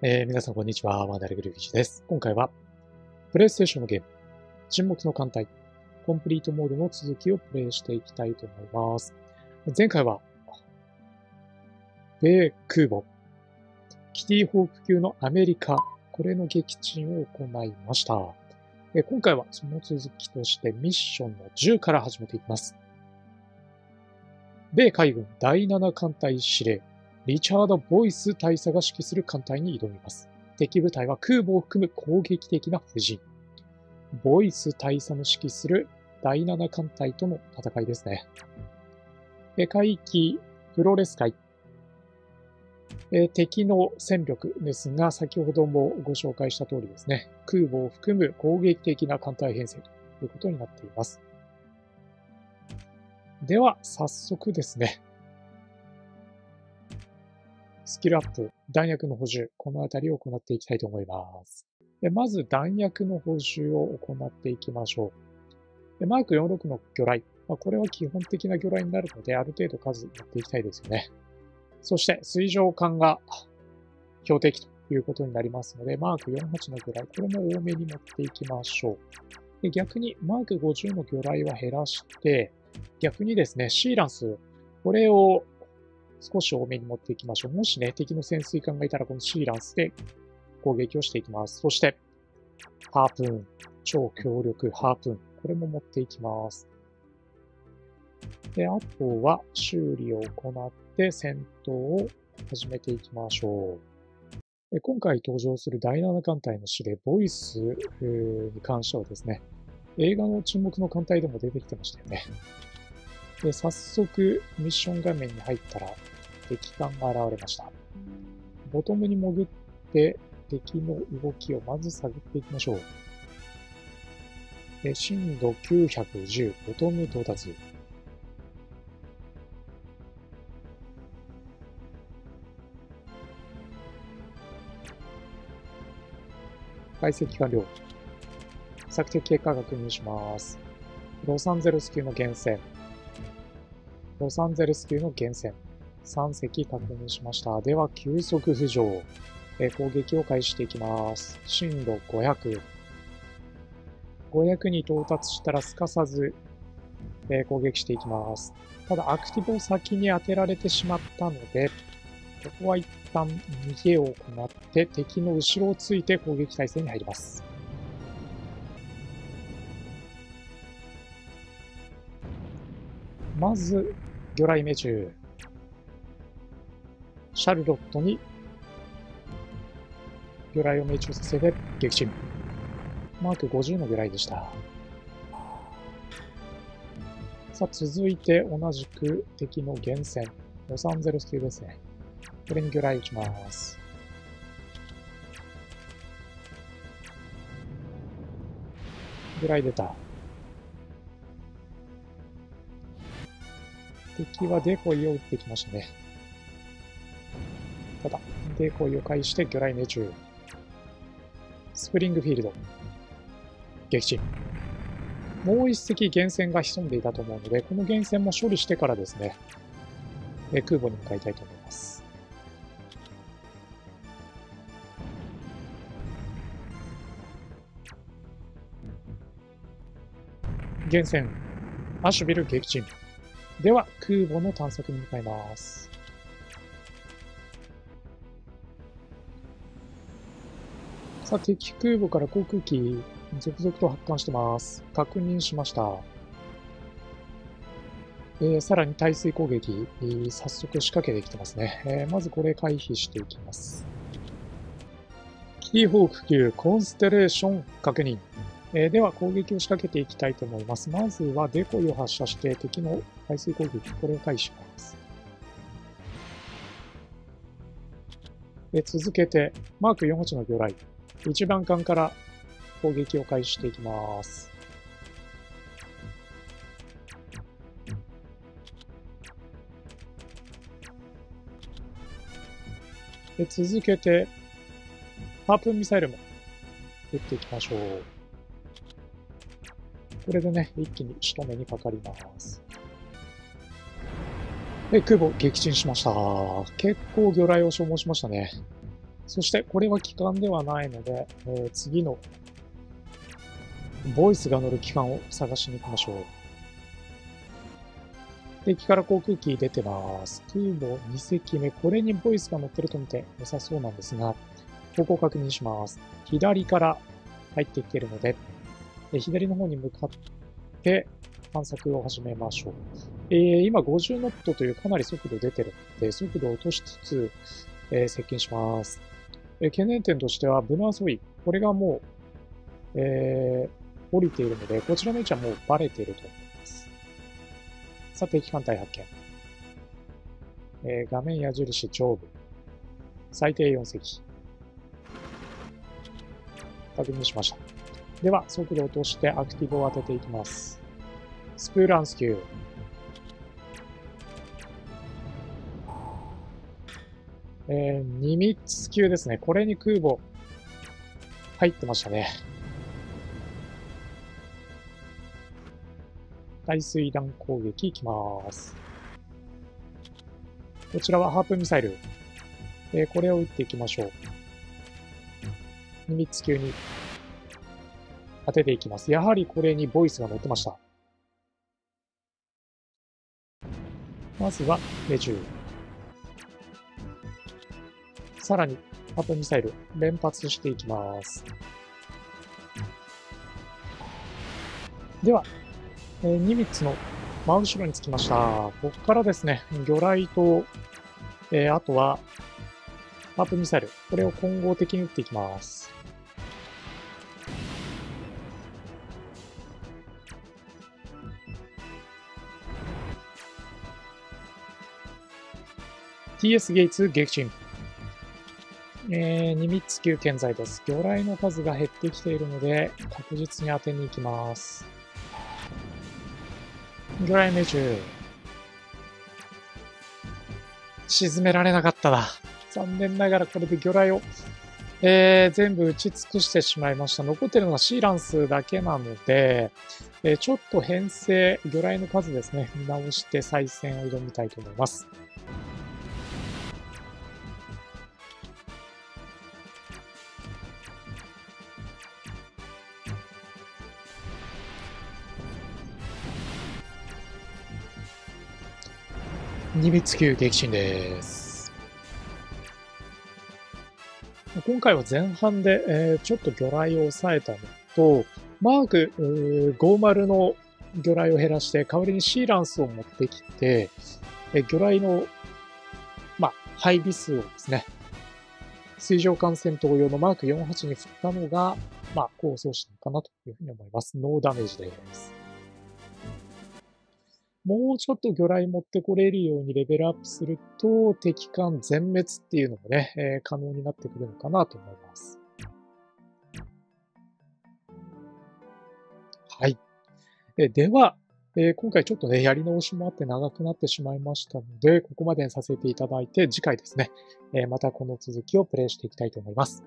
えー、皆さんこんにちは。マダルグルフィッシュです。今回は、プレイステーションのゲーム、沈黙の艦隊、コンプリートモードの続きをプレイしていきたいと思います。前回は、米空母、キティホーク級のアメリカ、これの撃沈を行いました。え今回はその続きとしてミッションの10から始めていきます。米海軍第7艦隊司令、リチャード・ボイス大佐が指揮する艦隊に挑みます。敵部隊は空母を含む攻撃的な布陣。ボイス大佐の指揮する第7艦隊との戦いですね。海域フロレス海。敵の戦力ですが、先ほどもご紹介した通りですね、空母を含む攻撃的な艦隊編成ということになっています。では、早速ですね、スキルアップ、弾薬の補充、このあたりを行っていきたいと思います。でまず弾薬の補充を行っていきましょう。でマーク46の魚雷、まあ、これは基本的な魚雷になるので、ある程度数やっていきたいですよね。そして、水上艦が標的ということになりますので、マーク48の魚雷、これも多めに持っていきましょう。で逆に、マーク50の魚雷は減らして、逆にですね、シーランス、これを少し多めに持っていきましょう。もしね、敵の潜水艦がいたらこのシーランスで攻撃をしていきます。そして、ハープーン。超強力ハープーン。これも持っていきます。で、あとは修理を行って戦闘を始めていきましょう。で今回登場する第7艦隊の司令、ボイスに関してはですね、映画の沈黙の艦隊でも出てきてましたよね。で、早速ミッション画面に入ったら敵艦が現れました。ボトムに潜って敵の動きをまず探っていきましょう。で震度910、ボトム到達。解析完了。索敵結果確認します。ロサンゼルス級の源泉。ロサンゼルス級の源泉。3隻確認しました。では、急速浮上。え攻撃を開始していきます。震度500。500に到達したらすかさず、え攻撃していきます。ただ、アクティブを先に当てられてしまったので、ここは一旦逃げを行って敵の後ろをついて攻撃態勢に入ります。まず、魚雷命中。シャルロットに魚雷を命中させて撃沈。マーク50の魚雷でした。さあ、続いて同じく敵の源泉。ロサンゼルス級ですね。これに魚雷撃ちます。魚雷出た。敵はデコイを撃ってきましたね。ただ、デコイを介して魚雷命中。スプリングフィールド。撃沈。もう一隻源泉が潜んでいたと思うので、この源泉も処理してからですね、え空母に向かいたいと思います。源泉、アシュビル撃沈。では、空母の探索に向かいます。さあ、敵空母から航空機、続々と発艦してます。確認しました。えー、さらに耐水攻撃、えー、早速仕掛けてきてますね。えー、まずこれ回避していきます。キーホーク級コンステレーション確認。えー、では攻撃を仕掛けていきたいと思います。まずはデコイを発射して敵の排水攻撃、これを回避します。で続けて、マーク48の魚雷、一番艦から攻撃を開始していきます。で続けて、ハープンミサイルも撃っていきましょう。これでね、一気に仕留めにかかります。で、空母撃沈しました。結構魚雷を消耗しましたね。そして、これは機関ではないので、えー、次の、ボイスが乗る機関を探しに行きましょう。敵から航空機出てます。空母2隻目。これにボイスが乗ってると見て良さそうなんですが、方向確認します。左から入ってきてるので、左の方に向かって探索を始めましょう。えー、今50ノットというかなり速度出てるので、速度を落としつつ、えー、接近します。えー、懸念点としては、ブナーソイ。これがもう、えー、降りているので、こちらの位置はもうバレていると思います。さて、機関隊発見。えー、画面矢印上部。最低4隻。確認しました。では、速度を落としてアクティブを当てていきます。スプーランス級。えー、ニミッツ級ですね。これに空母入ってましたね。大水弾攻撃いきます。こちらはハープミサイル。えー、これを撃っていきましょう。ニミッツ級に当てていきます。やはりこれにボイスが乗ってました。まずは、レジュー。さらに、ハトミサイル、連発していきます。では、えー、ニミッツの真後ろにつきました。ここからですね、魚雷と、えー、あとは、ハープミサイル、これを混合的に撃っていきます。TS ゲイツ撃沈。えー、ニミッツ級健在です。魚雷の数が減ってきているので、確実に当てに行きます。魚雷命中。沈められなかったな。残念ながらこれで魚雷を、えー、全部打ち尽くしてしまいました。残ってるのはシーランスだけなので、えー、ちょっと編成、魚雷の数ですね、見直して再戦を挑みたいと思います。ニミツ級激震です。今回は前半で、えー、ちょっと魚雷を抑えたのと、マーク50の魚雷を減らして、代わりにシーランスを持ってきて、え魚雷の、まあ、配備数をですね、水上艦戦闘用のマーク48に振ったのが、まあ、構想したのかなというふうに思います。ノーダメージです。もうちょっと魚雷持ってこれるようにレベルアップすると、敵艦全滅っていうのもね、えー、可能になってくるのかなと思います。はい。えでは、えー、今回ちょっとね、やり直しもあって長くなってしまいましたので、ここまでにさせていただいて、次回ですね、えー、またこの続きをプレイしていきたいと思います。